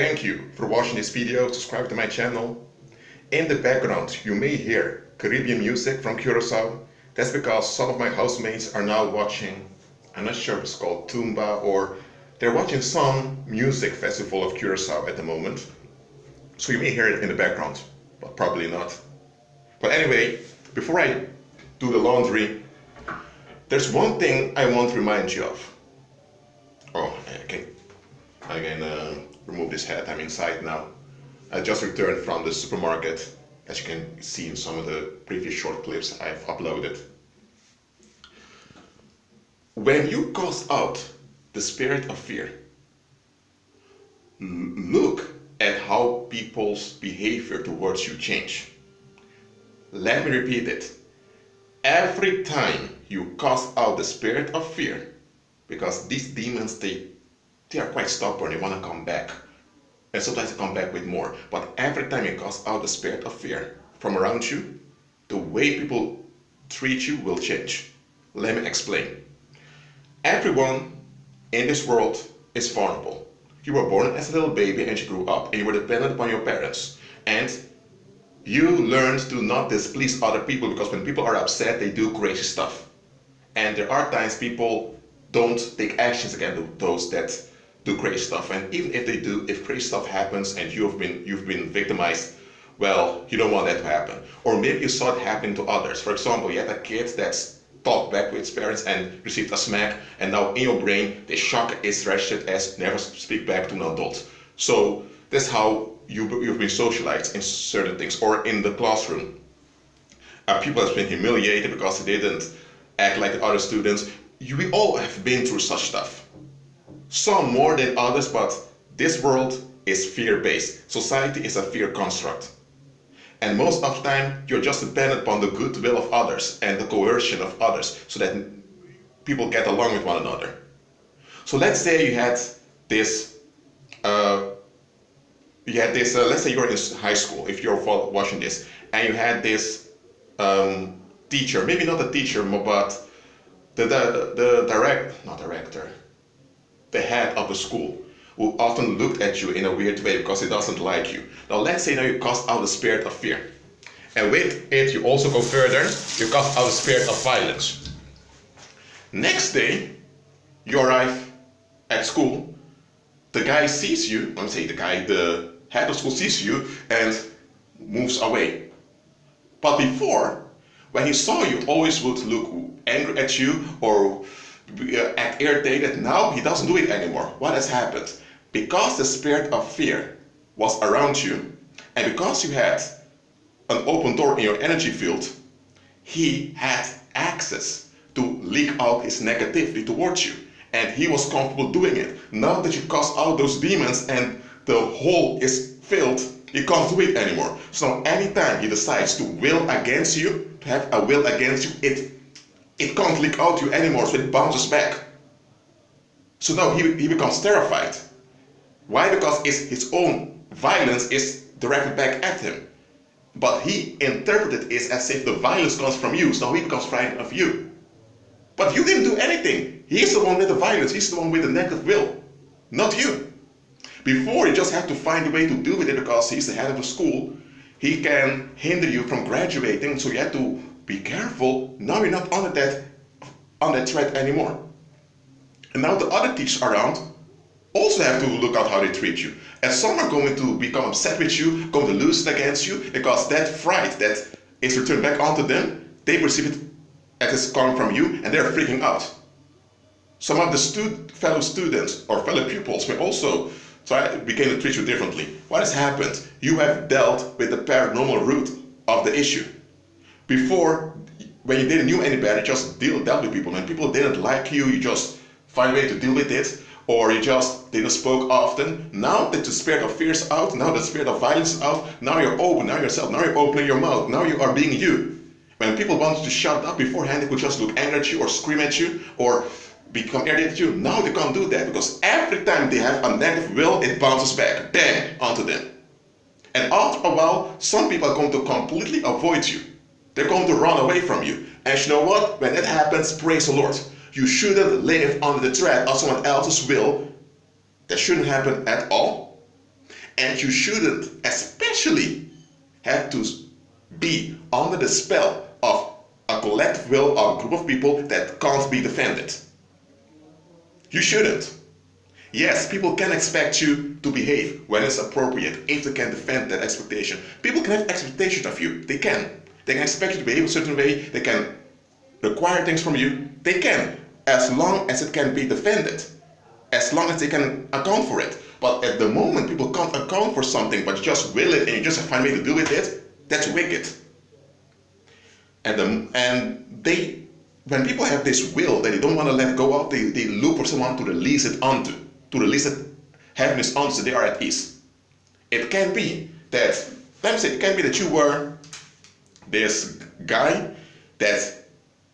Thank you for watching this video, subscribe to my channel. In the background you may hear Caribbean music from Curacao. That's because some of my housemates are now watching, I'm not sure if it's called Tumba or they're watching some music festival of Curacao at the moment. So you may hear it in the background, but probably not. But anyway, before I do the laundry, there's one thing I want to remind you of. Oh, I can, I can uh, remove this hat, I'm inside now. I just returned from the supermarket, as you can see in some of the previous short clips I've uploaded. When you cast out the spirit of fear, look at how people's behavior towards you change. Let me repeat it. Every time you cast out the spirit of fear, because these demons, they, they are quite stubborn, they want to come back. And sometimes they come back with more. But every time you cast out the spirit of fear from around you, the way people treat you will change. Let me explain. Everyone in this world is vulnerable. You were born as a little baby and you grew up and you were dependent upon your parents. And you learned to not displease other people because when people are upset, they do crazy stuff. And there are times people don't take actions against those that do crazy stuff. And even if they do, if crazy stuff happens and you've been you've been victimized, well, you don't want that to happen. Or maybe you saw it happen to others. For example, you had a kid that's talked back with its parents and received a smack, and now in your brain the shock is registered as never speak back to an adult. So that's how you, you've been socialized in certain things, or in the classroom. Uh, people have been humiliated because they didn't act like the other students. You, we all have been through such stuff. Some more than others, but this world is fear-based. Society is a fear construct. And most of the time, you're just dependent upon the goodwill of others and the coercion of others so that people get along with one another. So let's say you had this, uh, you had this, uh, let's say you're in high school, if you're watching this, and you had this um, teacher, maybe not a teacher, but the, the, the direct, not director, the head of the school who often looked at you in a weird way because he doesn't like you. Now let's say now you cast out the spirit of fear. And with it you also go further, you cast out the spirit of violence. Next day, you arrive at school, the guy sees you, I'm saying the guy, the head of school sees you and moves away. But before, when he saw you, always would look angry at you or act irritated. Now he doesn't do it anymore. What has happened? Because the spirit of fear was around you, and because you had an open door in your energy field, he had access to leak out his negativity towards you. And he was comfortable doing it. Now that you cast out those demons and the hole is filled, he can't do it anymore. So anytime he decides to will against you, to have a will against you, it it can't leak out you anymore, so it bounces back. So now he, he becomes terrified. Why? Because it's his own violence is directed back at him. But he interpreted it as if the violence comes from you, so he becomes frightened of you. But you didn't do anything. He's the one with the violence, he's the one with the negative will, not you. Before, you just have to find a way to deal with it because he's the head of the school. He can hinder you from graduating, so you have to be careful. Now you're not under that, on that threat anymore. And now the other teachers around also have to look at how they treat you. And some are going to become upset with you, going to lose it against you, because that fright that is returned back onto them, they perceive it as coming from you, and they're freaking out. Some of the stu fellow students or fellow pupils may also try begin to treat you differently. What has happened? You have dealt with the paranormal root of the issue. Before, when you didn't know any better, just deal, dealt with people. When people didn't like you, you just find a way to deal with it or you just didn't spoke often. Now that the spirit of fear is out, now the spirit of violence is out, now you're open, now yourself, now you're opening your mouth, now you are being you. When people wanted to shut up beforehand, they could just look angry at you or scream at you or become irritated at you. Now they can't do that because every time they have a negative will, it bounces back, bang, onto them. And after a while, some people are going to completely avoid you. They're going to run away from you. And you know what? When that happens, praise the Lord. You shouldn't live under the threat of someone else's will. That shouldn't happen at all. And you shouldn't, especially, have to be under the spell of a collective will of a group of people that can't be defended. You shouldn't. Yes, people can expect you to behave when it's appropriate if they can defend that expectation. People can have expectations of you. They can. They can expect you to behave a certain way. They can require things from you. They can, as long as it can be defended, as long as they can account for it. But at the moment, people can't account for something, but just will it and you just find a way to do with it. That's wicked. And the, and they, when people have this will that they don't want to let go of, they, they look for someone to release it onto to release it, having this answer, they are at ease. It can be that, let me say, it can be that you were this guy that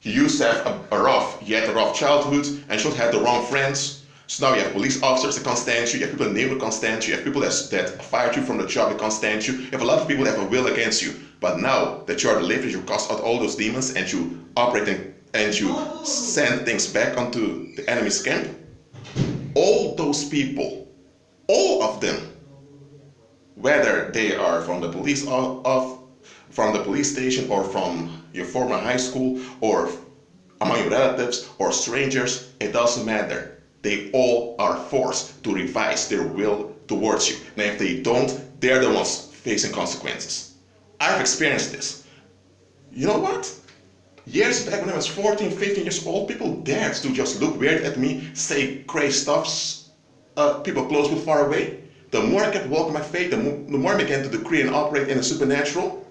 he used to have a, a rough, he had a rough childhood and should have the wrong friends. So now you have police officers that can't stand you, you have people in the neighborhood that can't stand you, you have people that, that fired you from the job that can't stand you. You have a lot of people that have a will against you. But now that you are delivered, you cast out all those demons and you operate in, and you send things back onto the enemy's camp, all those people, all of them, whether they are from the police of, of from the police station or from your former high school or among your relatives or strangers, it doesn't matter. They all are forced to revise their will towards you. And if they don't, they're the ones facing consequences. I've experienced this. You know what? Years back when I was 14, 15 years old, people dared to just look weird at me, say crazy stuff, uh, people close but far away. The more I kept walking my faith, the more, the more I began to decree and operate in the supernatural.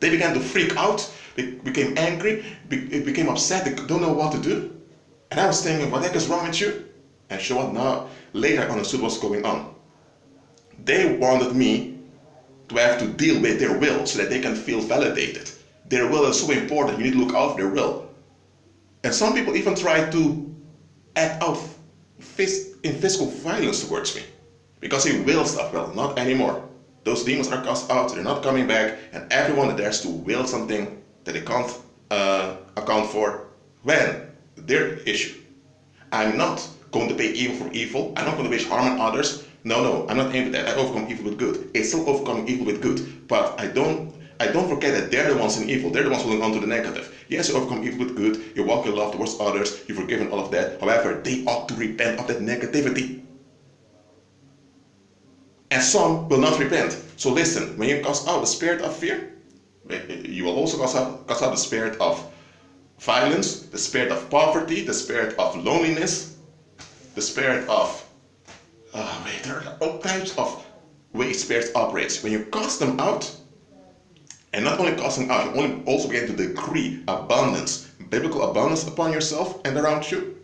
They began to freak out, they became angry, be, became upset, they don't know what to do. And I was thinking, what the heck is wrong with you? And sure enough, later I understood what's going on. They wanted me to have to deal with their will so that they can feel validated. Their will is so important. You need to look out for their will. And some people even try to act out in physical violence towards me because he will stuff. Well, not anymore. Those demons are cast out. They're not coming back, and everyone that dares to will something that they can't uh, account for, when their issue. I'm not going to pay evil for evil. I'm not going to wish harm on others. No, no, I'm not aiming at that. I overcome evil with good. It's still overcoming evil with good, but I don't I don't forget that they're the ones in evil. They're the ones holding on to the negative. Yes, you overcome evil with good. You walk in love towards others. You've forgiven all of that. However, they ought to repent of that negativity. And some will not repent. So listen, when you cast out the spirit of fear, you will also cast out, cast out the spirit of violence, the spirit of poverty, the spirit of loneliness, the spirit of uh, wait, there are all types of ways spirits operates. When you cast them out, and not only cast them out, you only also begin to decree abundance, biblical abundance upon yourself and around you.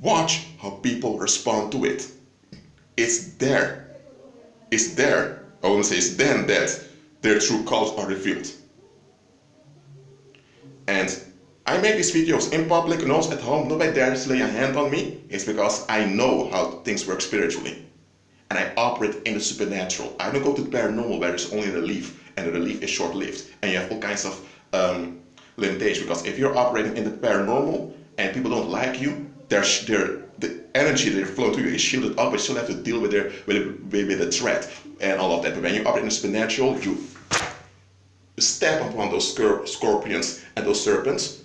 Watch how people respond to it. It's there. It's there. I want to say it's then that their true colors are revealed. And I make these videos in public also at home. Nobody dares lay a hand on me. It's because I know how things work spiritually. And I operate in the supernatural. I don't go to the paranormal where there's only relief and the relief is short-lived. And you have all kinds of um, limitations because if you're operating in the paranormal and people don't like you, they're, they're, the energy that flow through you is shielded up, but still have to deal with their with, with, the threat and all of that. But when you operate in supernatural, you step upon those scorpions and those serpents,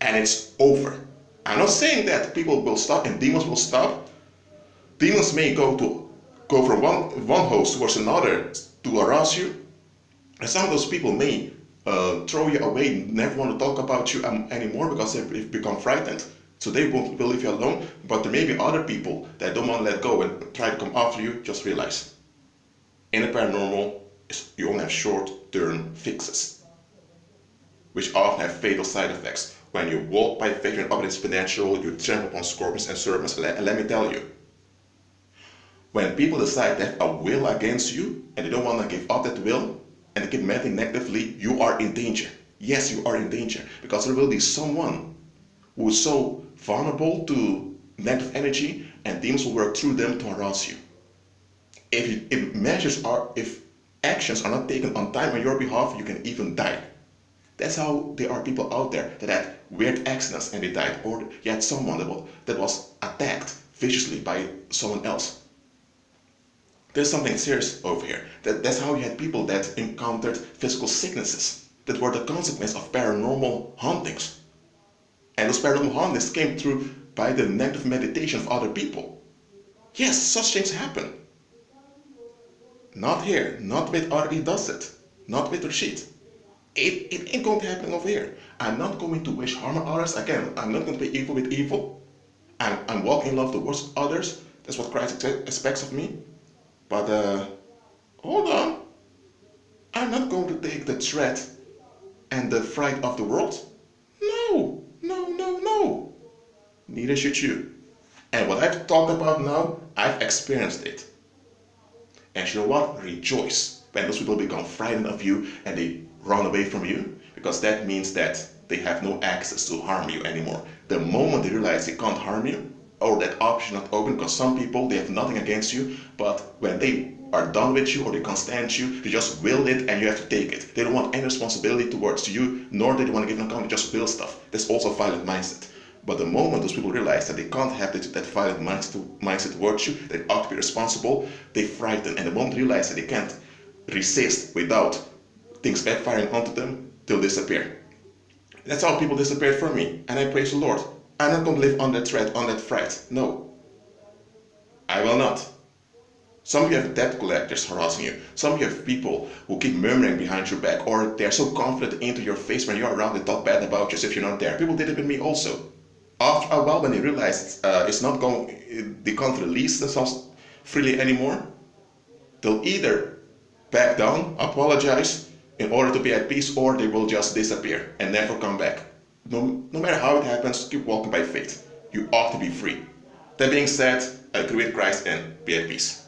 and it's over. I'm not saying that people will stop and demons will stop. Demons may go to go from one one host towards another to harass you, and some of those people may uh, throw you away, never want to talk about you um, anymore because they've become frightened. So they won't will leave you alone. But there may be other people that don't want to let go and try to come after you. Just realize, in the paranormal, you only have short-term fixes, which often have fatal side effects. When you walk by faith and operate exponential, you trample upon scorpions and serpents. Let me tell you, when people decide they have a will against you and they don't want to give up that will, and they keep meddling negatively, you are in danger. Yes, you are in danger because there will be someone who is so vulnerable to negative energy and demons will work through them to harass you. If, you, if measures are, if actions are not taken on time on your behalf, you can even die. That's how there are people out there that had weird accidents and they died, or you had someone that was, that was attacked viciously by someone else. there's something serious over here. That, that's how you had people that encountered physical sicknesses that were the consequence of paranormal hauntings. Those paranormal came through by the negative meditation of other people. Yes, such things happen. Not here, not with R.E. it, not with Rashid. It, it ain't going to happen over here. I'm not going to wish harm on others. Again, I'm not going to be evil with evil. I'm, I'm walking in love towards others. That's what Christ expects of me. But uh, hold on. I'm not going to take the threat and the fright of the world. No, no, no, no. Neither should you. And what I've talked about now, I've experienced it. And you know what? Rejoice when those people become frightened of you and they run away from you, because that means that they have no access to harm you anymore. The moment they realize they can't harm you, or that option not open, because some people they have nothing against you, but when they are done with you or they can't stand you, they just will it and you have to take it. They don't want any responsibility towards you, nor do they want to give an account, they just will stuff. That's also a violent mindset. But the moment those people realize that they can't have that, that violent mindset, mindset you, they ought to be responsible, they frighten. And the moment they realize that they can't resist without things backfiring onto them, they'll disappear. That's how people disappeared from me. And I praise the Lord. I'm not going to live on that threat, on that fright. No. I will not. Some of you have debt collectors harassing you. Some of you have people who keep murmuring behind your back, or they're so confident into your face when you're around they talk bad about you as if you're not there. People did it with me also after a while when they realize uh, it's not going they can't release themselves freely anymore they'll either back down apologize in order to be at peace or they will just disappear and never come back. No, no matter how it happens keep walking by faith. You ought to be free. That being said agree with christ and be at peace